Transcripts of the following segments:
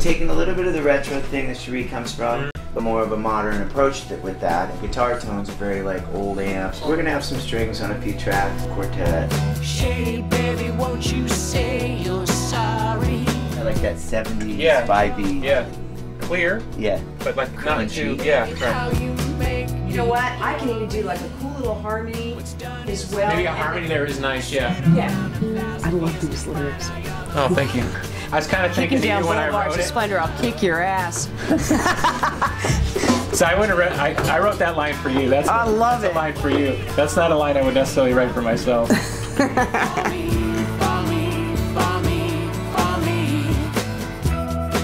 taking a little bit of the retro thing that Cherie comes from, but more of a modern approach with that. And guitar tones are very like old amps. We're gonna have some strings on a few tracks, quartet. Shady baby, won't you say you're sorry? I like that 70s Yeah. 5e. Yeah. Clear, Yeah. but like not Crunchy. too. Yeah. How Right. You know what? I can even do like a cool little harmony as well. Maybe a harmony there is nice. Yeah. Yeah. I love these lyrics. Oh, thank you. I was kind of thinking Kicking of down you when I boulevards wrote of it. splendor, I'll kick your ass. So I would have. I, I wrote that line for you. That's I love that's it. a line for you. That's not a line I would necessarily write for myself.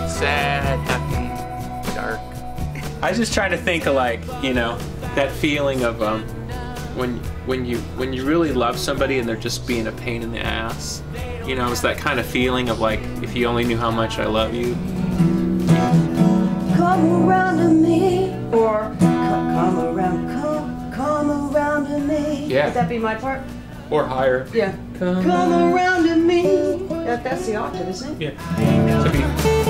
Sad, happy, dark. I was just trying to think of like you know that feeling of um when when you when you really love somebody and they're just being a pain in the ass. You know, it's that kind of feeling of like if you only knew how much I love you. Come around to me. Or come, come around, come, come around to me. Yeah. Would that be my part? Or higher. Yeah. Come Come around to me. That, that's the octave, isn't it? Yeah. So be